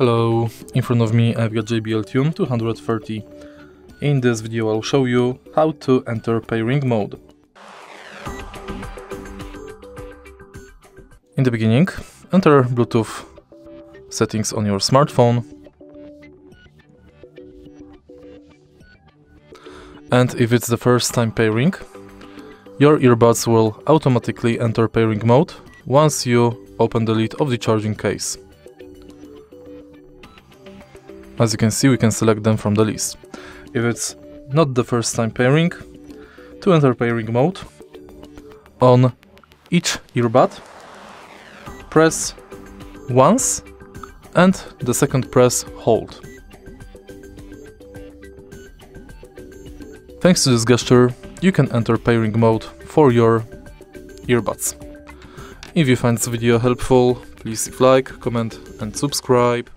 Hello, in front of me I've got JBL Tune 230. In this video I'll show you how to enter pairing mode. In the beginning, enter Bluetooth settings on your smartphone and if it's the first time pairing, your earbuds will automatically enter pairing mode once you open the lid of the charging case. As you can see, we can select them from the list. If it's not the first time pairing, to enter pairing mode, on each earbud, press once and the second press hold. Thanks to this gesture, you can enter pairing mode for your earbuds. If you find this video helpful, please leave like, comment and subscribe.